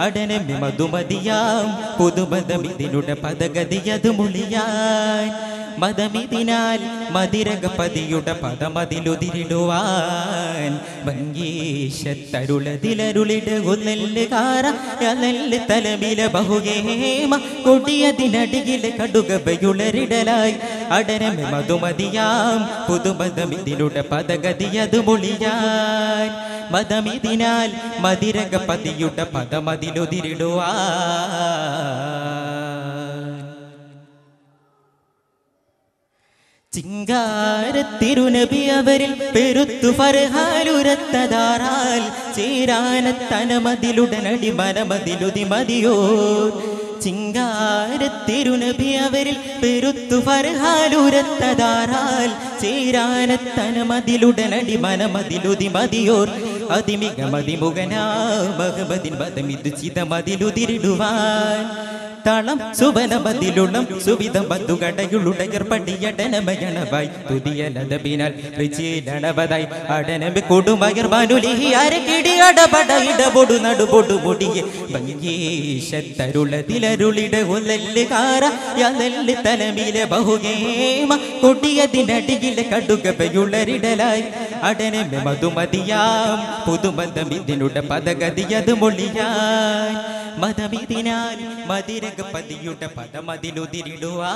അടനമി മധുമതിയാം. പുതുമതമിതിനുടെ പദഗതിയതു മുളിയാൻ. മതമിതിനാൽ മതിരകപതിയുടെ പദമതിലുതിരിടുവാൻ. ഭംഗീശത്തരുളതിലരുളിടുകുന്നെല്ലുകാര നെല്ല് തലമില ബഹുഗേമ കൊടിയതിനടിയിൽ കടുകബയുളരിടലായി അടനമി മധുമതിയാം. പുതുമതമിതിനുടെ പദഗതിയതു മുളിയാൻ. മതമിതിനാൽ മതിരകപതിയുടെ പദമതിലുതിരിടുവാ. ചിങ്കാരത്തിരുനബി അവരിൽ പെരുത്തു ഫർഹാലുരത്തതാറാൽ ചേരാനത്തനമതിലുടനടി മനമതിലുതി മതിയോ. ചിങ്കാരത്തിരുനബി അവരിൽ പെരുത്തു ഫർഹാലുരത്തതാറാൽ ചേരാനത്തനമതിലുടനടി മനമതിലുതി മതിയോർ. അതിമിക മതിമുഖനാ മഹബദിൻ പദമിതു ചിതമതിലുതിരിടുവാൻ തളം സുവിധ സുവിധം ബന്ധുകടയുളുടയർ പടിയടനമയണവായി തുതിയലതപിനാൽ ഋചിയിലണവതായി. അടനമി കൊടുമയർ മനുലിഹി കിടിയടപടയിടപൊടു നടുപൊടു പൊടിയെ. ഭംഗീശത്തരുളതിലരുളിട ഉലല്ലുകാര യലല്ല് തലമിലെ ബഹുഗേമ കൊടിയതിനടിയിലെ കടുകപയുളരിടലായി. അടനമി മധുമതിയാം പുതുമതമിതിനുടെ പദഗതിയത് മൊഴിയാൻ. മതമിതിനാൽ മതിരകപതിയുടെ പദമതിലുതിരിടുവാ.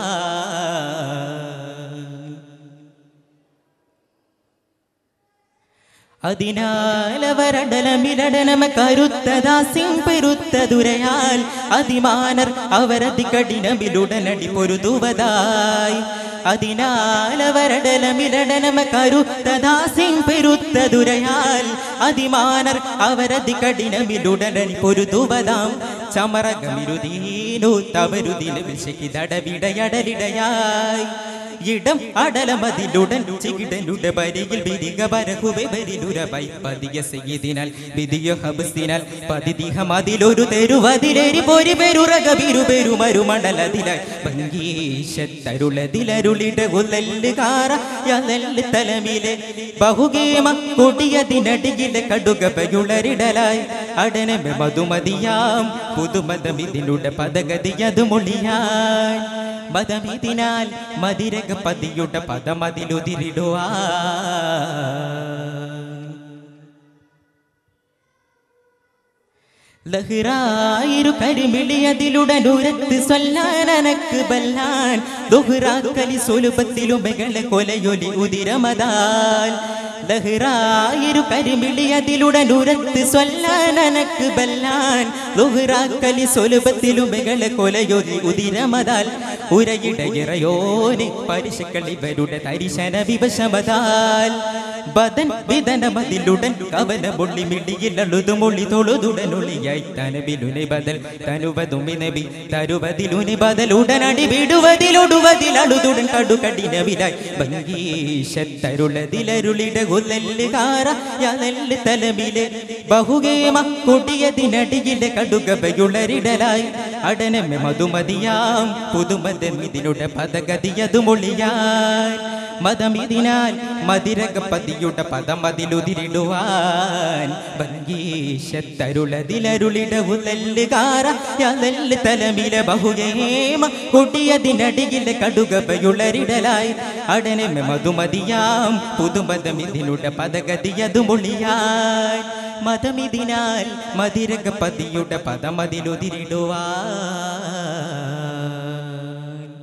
അതിനാലവരടലമിലടനമ കരുത്തദാസ്യം പെരുത്തതുരയാൽ അതിമാനർ അവരതി കഠിനമിലുടനടി പൊരുതുവതായി. അതിനാലവരടലമിലടനമ കരുത്തദാസ്യം പെരുത്തതുരയാൽ അതിമാനർ അവരതി കഠിനമിലുടനടി പൊരുതുവതാം. ചമറകമിരുതീനു തവരുതിൽ വിശക്കിതടവിടയടലിടയായി ഇടം അടലമതിലുടൻ ചികിടനുടെ ബരിയിൽ വിരിക ബരഹുവെ ബരിലുരബൈ പതിയ സെയ്തിനാൽ വിധിയ ഹബ്സിനാൽ പതിദിഹ മതിലൊരു തെരുവതിലേരി പൊരി പെരുറക ബിരു ഭംഗീശത്തരുളതിലരുളിട ഭംഗീശത്തരുളതിലരുളിട കാറ യലല്ല് തലമിലെ ബഹുഗേമ കൊടിയതിനടിയിലെ കടുകപയുളരിടലായി. അടനമെ മധുമതിയാം പുതുമതമിതിനുടെ പദഗതിയതു മൊഴിയാൻ മതമിതിനാൽ മതിരക പതിയുടെ പദമതിലുതിരിടുവാ. ലഹ്റായിരു കരിമിളിയതിലുടനുരത്ത് സ്വല്ലാനനക്ക് ബല്ലാൻ. ദുഹ്റാക്കലി സ്വലുപത്തിലുമകളെ കൊലയൊലി ഉതിരമതാൽ. ലഹ്റായിരു കരിമിളിയതിലുടനുരത്ത് സ്വല്ലാനനക്ക് ബല്ലാൻ. ദുഹ്റാക്കലി സ്വലുപത്തിലും മെകളെ കൊലയൊലി ഉതിരമതാൽ ഉരയിടയിറയോനെ പരിശക്കൾ ഇവരുടെ തരിശന വിവശമതാൽ. ബദൻ വിതനമതിലുടൻ കവന പൊള്ളി മിടിയിൽ അളുതു മൊള്ളി തൊഴുതുടനൊളിയായി തനബിലുനെ ബദൽ തനുവതുമി നബി തരുവതിലുനെ വിടുവതിലൊടുവതിൽ അളുതുടൻ കടുകടിനവിലായി ഭംഗീശത്തരുളതിലരുളിട കൊല്ലല്ലുകാര യലല്ല് തലമിലെ ബഹുഗേമ കൊടിയതിനടിയിലെ കടുകബയുളരിടലായി അടനമെ മധുമതിയാം പുതുമതം ഇതിനുടെ പദഗതിയതു മൊഴിയാൻ മതമിതിനാൽ മതിരകപതിയുടെ പദമതിലുതിരിടുവാൻ ഭംഗീശത്തരുളതിലരുളിട ഉല്ലല്ലുകാര യലല്ല് തലമില ബഹുഗേമ കൊടിയതിനടിയിലെ കടുകബയുളരിടലായി അടനെ മധുമതിയാം പുതുമതമിതിനുടെ പദഗതിയതു മൊഴിയാൻ മതമിതിനാൽ മതിരകപതിയുടെ പദമതിലുതിരിടുവാൻ